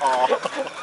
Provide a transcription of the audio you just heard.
Aw.